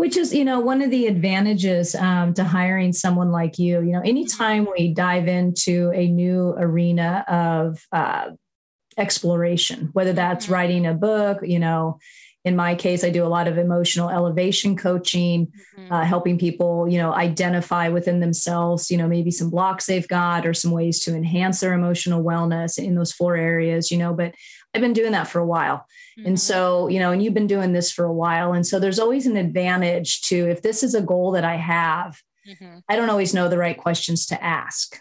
which is you know one of the advantages um, to hiring someone like you you know anytime we dive into a new arena of uh, exploration whether that's mm-hmm. writing a book you know in my case i do a lot of emotional elevation coaching mm-hmm. uh, helping people you know identify within themselves you know maybe some blocks they've got or some ways to enhance their emotional wellness in those four areas you know but i've been doing that for a while Mm-hmm. And so, you know, and you've been doing this for a while. And so there's always an advantage to if this is a goal that I have, mm-hmm. I don't always know the right questions to ask.